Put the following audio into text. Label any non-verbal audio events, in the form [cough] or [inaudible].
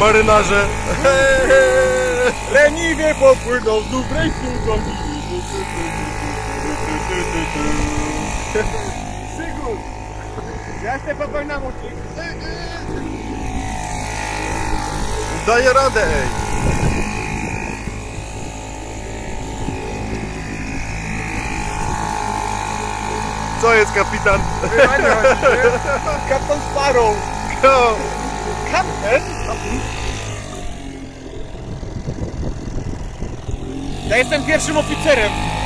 marynarze. Leniwie popłynął z dobrej służągi. Sygur! Ja jestem popłynął mocy. Daję radę, ej. Co jest kapitan? Kapitan Sparrow. [laughs] Ja jestem pierwszym oficerem.